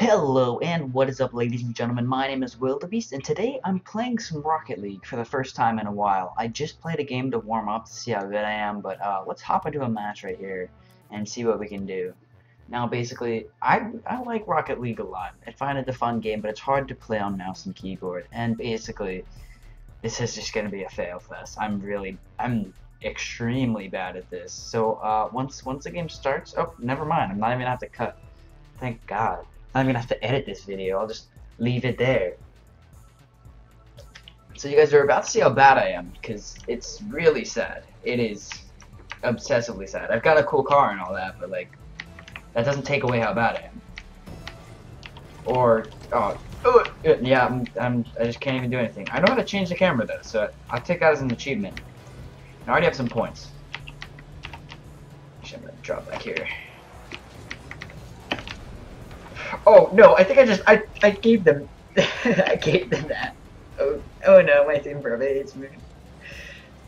Hello and what is up ladies and gentlemen, my name is Wildebeest and today I'm playing some Rocket League for the first time in a while. I just played a game to warm up to see how good I am, but uh, let's hop into a match right here and see what we can do. Now basically, I, I like Rocket League a lot. I find it a fun game, but it's hard to play on mouse and keyboard, and basically, this is just going to be a fail fest. I'm really, I'm extremely bad at this. So uh, once once the game starts, oh, never mind, I'm not even going to have to cut. Thank God. I'm gonna have to edit this video. I'll just leave it there. So you guys are about to see how bad I am, because it's really sad. It is obsessively sad. I've got a cool car and all that, but like, that doesn't take away how bad I am. Or, oh, yeah, I'm, I'm, I just can't even do anything. I know how to change the camera though, so I'll take that as an achievement. I already have some points. Actually, I'm gonna drop back here. Oh no, I think I just I I gave them I gave them that. Oh oh no, my hates me.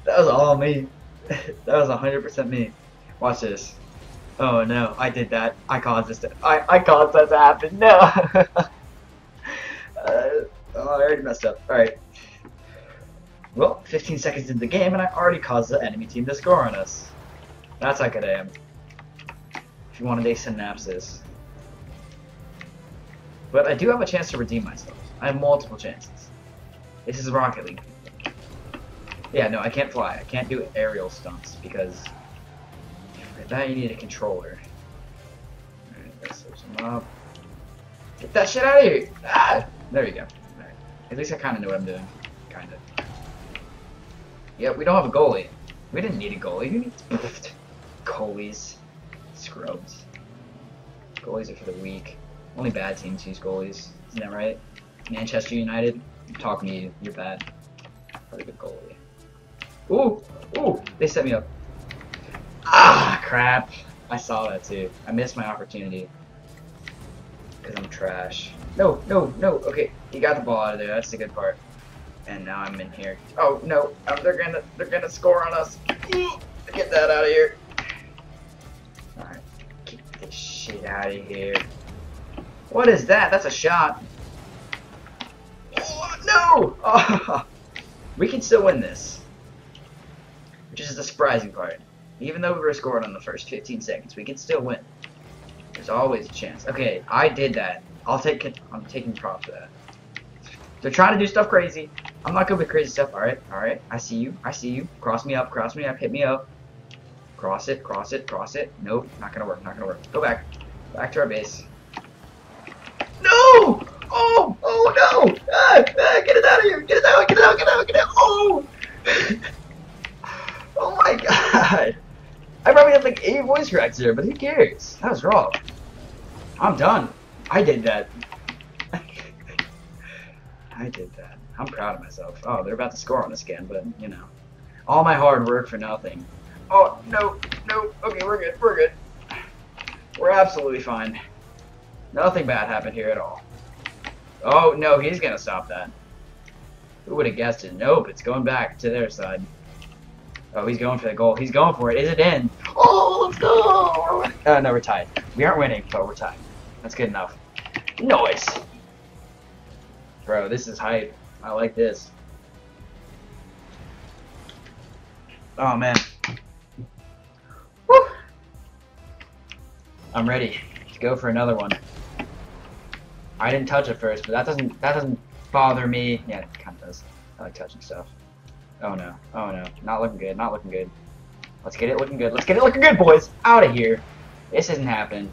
That was all me. that was hundred percent me. Watch this. Oh no, I did that. I caused this to I I caused that to happen. No. uh, oh, I already messed up. All right. Well, 15 seconds into the game, and I already caused the enemy team to score on us. That's how good I am. If you want a day synapses. But I do have a chance to redeem myself. I have multiple chances. This is Rocket League. Yeah, no, I can't fly. I can't do aerial stunts because for that you need a controller. Alright, let's switch them up. Get that shit out of here! Ah! There you go. At least I kind of know what I'm doing. Kind of. Yeah, we don't have a goalie. We didn't need a goalie. Who needs goalies? Scrubs. Goalies are for the weak. Only bad teams use goalies. Isn't that right? Manchester United, I'm talking to you. You're bad. A good goalie. Ooh! Ooh! They set me up. Ah! Crap. I saw that too. I missed my opportunity. Because I'm trash. No, no, no. Okay, you got the ball out of there. That's the good part. And now I'm in here. Oh, no. Um, they're gonna they're gonna score on us. Get that out of here. Alright. Get this shit out of here. What is that? That's a shot. Oh, no! Oh, we can still win this. Which is the surprising part. Even though we were scored on the first 15 seconds, we can still win. There's always a chance. Okay, I did that. I'll take it. I'm taking props for that. They're trying to do stuff crazy. I'm not good with crazy stuff. Alright, alright. I see you. I see you. Cross me up, cross me up, hit me up. Cross it, cross it, cross it. Nope, not gonna work, not gonna work. Go back. Back to our base. No! Oh! Oh no! Ah, ah, get it out of here! Get it out! Get it out! Get it out! Get it out! Oh! oh my god! I probably have like eight voice cracks there, but who cares? That was wrong. I'm done. I did that. I did that. I'm proud of myself. Oh, they're about to score on us again, but you know, all my hard work for nothing. Oh no, no. Okay, we're good. We're good. We're absolutely fine. Nothing bad happened here at all. Oh, no, he's going to stop that. Who would have guessed it? Nope, it's going back to their side. Oh, he's going for the goal. He's going for it. Is it in? Oh, let's go! Uh, no, we're tied. We aren't winning, but we're tied. That's good enough. Noise! Bro, this is hype. I like this. Oh, man. Woo! I'm ready to go for another one. I didn't touch it first, but that doesn't that doesn't bother me. Yeah, it kind of does. I like touching stuff. Oh no. Oh no. Not looking good. Not looking good. Let's get it looking good. Let's get it looking good, boys. Out of here. This isn't happening.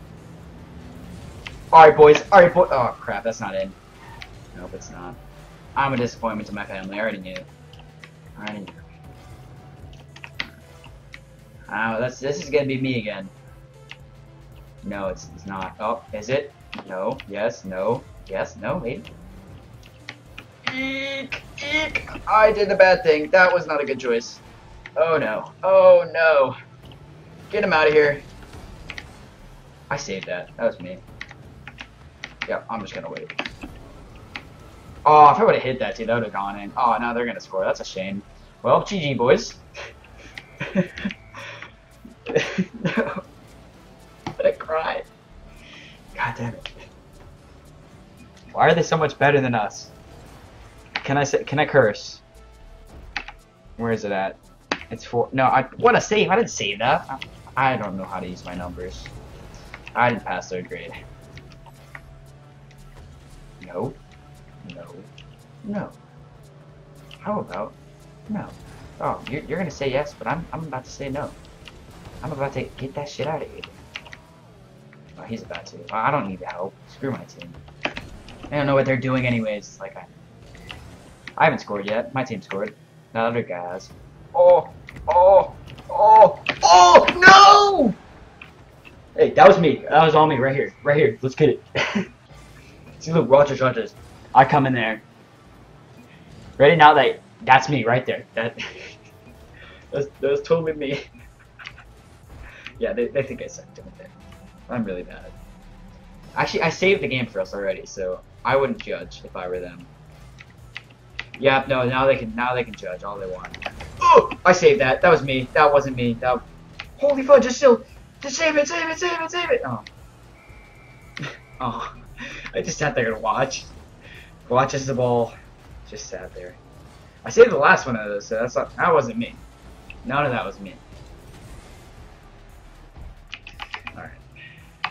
Alright, boys. Alright, boy. Oh, crap. That's not in. Nope, it's not. I'm a disappointment to my family. I already knew. I already knew. Oh, that's, this is to be me again. No, it's, it's not. Oh, is it? No. Yes. No. Yes. No. Maybe. Eek! Eek! I did the bad thing. That was not a good choice. Oh no. Oh no. Get him out of here. I saved that. That was me. Yeah, I'm just gonna wait. Oh, if I would have hit that dude, that would have gone in. Oh, now they're gonna score. That's a shame. Well, GG, boys. no. I cried. God damn it. Why are they so much better than us? Can I say? Can I curse? Where is it at? It's four. No, I what a save! I didn't save that. I, I don't know how to use my numbers. I didn't pass third grade. No. No. No. How about no? Oh, you're, you're gonna say yes, but I'm I'm about to say no. I'm about to get that shit out of here. Oh, he's about to. Oh, I don't need the help. Screw my team. I don't know what they're doing anyways. Like I, I haven't scored yet. My team scored. The other guy has. Oh, oh, oh, oh, no! Hey, that was me. That was all me right here. Right here. Let's get it. See, look, Rogers, Rogers. I come in there. Ready now? That that's me right there. That that's, that's totally me. yeah, they, they think I suck, don't? I'm really bad. Actually, I saved the game for us already, so I wouldn't judge if I were them. Yeah, no, now they can now they can judge all they want. Oh, I saved that. That was me. That wasn't me. That. Holy fudge! Just still, just save it, save it, save it, save it. Oh. oh, I just sat there and watched. Watch as the ball just sat there. I saved the last one of those, so that's not, that wasn't me. None of that was me.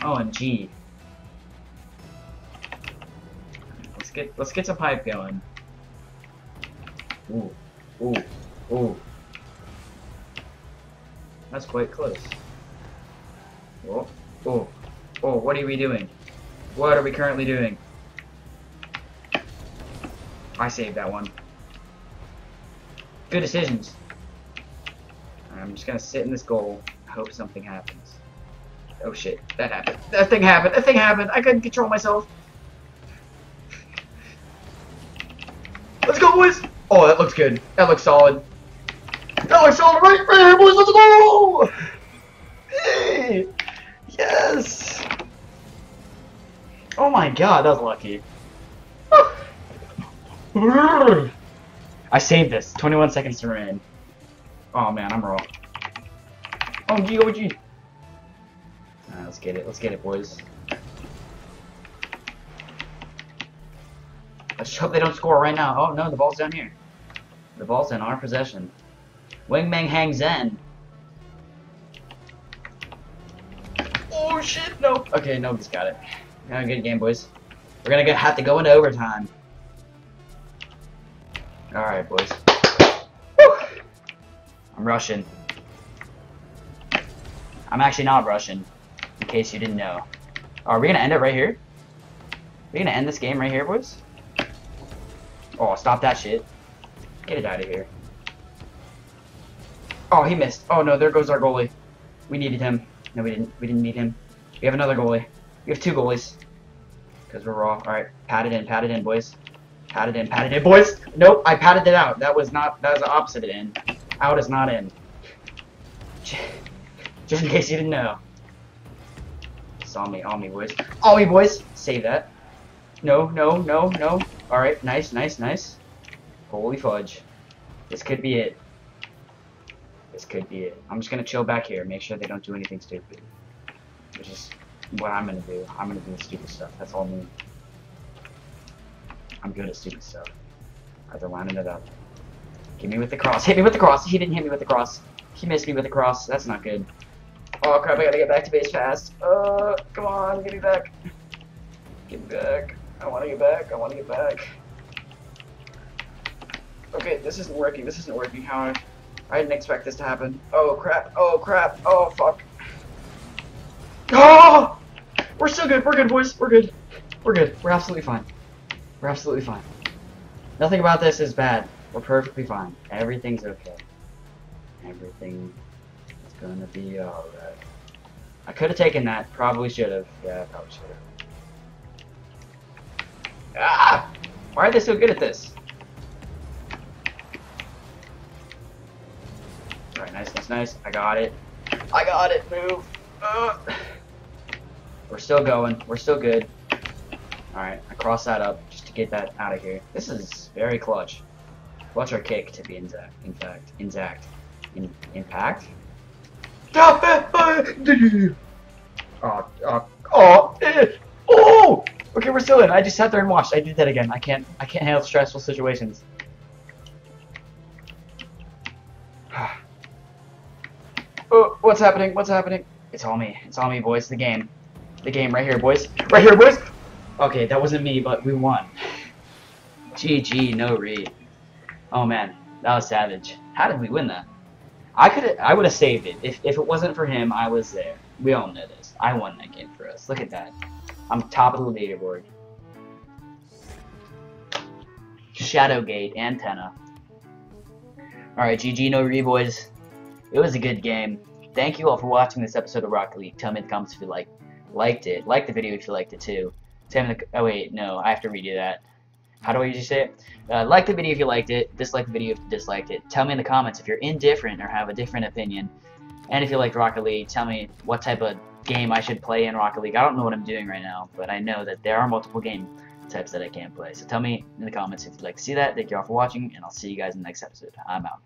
Oh, OMG. Let's get let's get some pipe going. Ooh. Ooh. Ooh. That's quite close. Oh. Oh. Oh, what are we doing? What are we currently doing? I saved that one. Good decisions. I'm just gonna sit in this goal, hope something happens. Oh shit, that happened. That thing happened. That thing happened. I couldn't control myself. Let's go, boys. Oh, that looks good. That looks solid. That looks solid right there, boys. Let's go. Hey. Yes. Oh my god, that was lucky. I saved this. 21 seconds to run. Oh man, I'm raw. Oh, G, oh, G. Let's get it. Let's get it, boys. Let's hope they don't score right now. Oh no, the ball's down here. The ball's in our possession. Wing Mang Hang Zen. Oh shit, no. Okay, nobody's got it. Yeah, good game, boys. We're gonna have to go into overtime. Alright, boys. Woo! I'm rushing. I'm actually not Russian, in case you didn't know. Uh, Are we gonna end it right here? Are we gonna end this game right here, boys? Oh, stop that shit. Get it out of here. Oh, he missed. Oh no, there goes our goalie. We needed him. No, we didn't. We didn't need him. We have another goalie. We have two goalies. Because we're raw. Alright, pat it in, pat it in, boys. Pat it in, pat it in, boys. Nope, I patted it out. That was not, that was the opposite of in. Out is not in. Just in case you didn't know. On me, on me, boys. On me, boys. Save that. No, no, no, no. Alright, nice, nice, nice. Holy fudge. This could be it. This could be it. I'm just gonna chill back here, make sure they don't do anything stupid. Which is what I'm gonna do. I'm gonna do the stupid stuff. That's all me. I'm good at stupid stuff. Alright, they're lining it up. Hit me with the cross. Hit me with the cross. He didn't hit me with the cross. He missed me with the cross. That's not good. Oh crap, I gotta get back to base fast. Uh, come on, get me back. Get me back. I wanna get back. I wanna get back. Okay, this isn't working. This isn't working. How I, didn't expect this to happen. Oh crap. Oh crap. Oh fuck. Oh! We're still good. We're good, boys. We're good. We're good. We're absolutely fine. We're absolutely fine. Nothing about this is bad. We're perfectly fine. Everything's okay. Everything gonna be alright. I could have taken that. Probably should have. Yeah, I probably should have. Ah! Why are they so good at this? Alright, nice, nice, nice. I got it. I got it. Move. Uh. We're still going. We're still good. Alright, I cross that up just to get that out of here. This is very clutch. Clutch our kick to be intact. In fact, intact. In, impact? Oh, oh, oh, oh, oh! Okay, we're still in. I just sat there and watched. I did that again. I can't. I can't handle stressful situations. oh, what's happening? What's happening? It's all me. It's all me, boys. The game. The game right here, boys. Right here, boys. Okay, that wasn't me, but we won. GG, no read. Oh man, that was savage. How did we win that? I could I would have saved it. If if it wasn't for him, I was there. We all know this. I won that game for us. Look at that. I'm top of the leaderboard. Shadowgate, antenna. Alright, GG no re boys. It was a good game. Thank you all for watching this episode of Rocket League. Tell me in the comments if you like liked it. Like the video if you liked it too. Tell me the, oh wait, no, I have to redo that. How do I usually say it? Uh, like the video if you liked it. Dislike the video if you disliked it. Tell me in the comments if you're indifferent or have a different opinion. And if you liked Rocket League, tell me what type of game I should play in Rocket League. I don't know what I'm doing right now, but I know that there are multiple game types that I can't play. So tell me in the comments if you'd like to see that. Thank you all for watching, and I'll see you guys in the next episode. I'm out.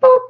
Boop.